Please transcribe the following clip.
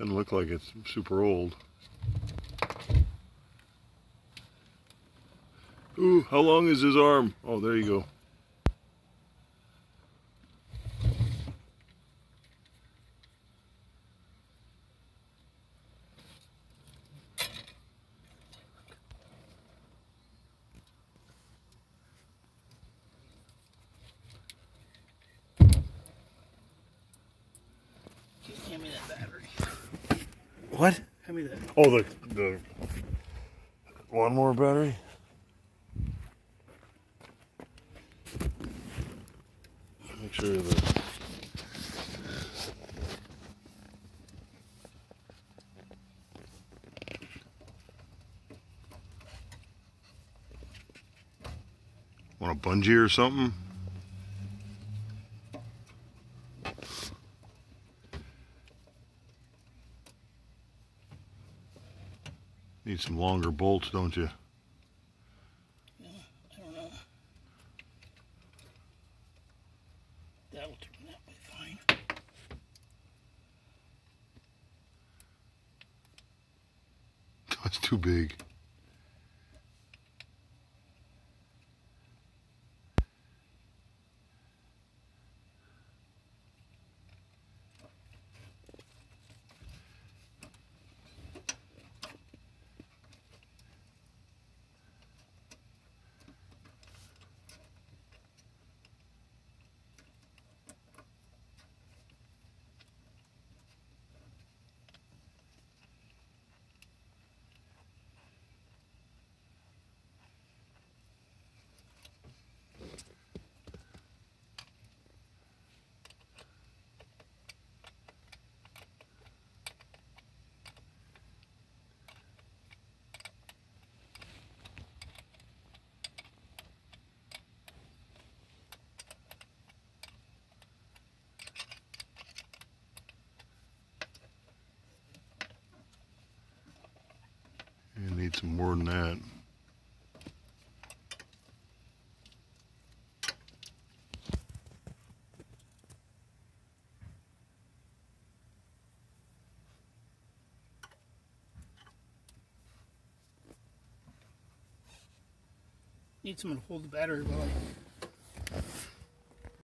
Doesn't look like it's super old. Ooh, how long is his arm? Oh, there you go. What? Hand me that. Oh, the the lawnmower battery. Make sure the want a bungee or something. Need some longer bolts, don't you? I don't know. That'll turn that way fine. That's too big. You need some more than that. Need someone to hold the battery while I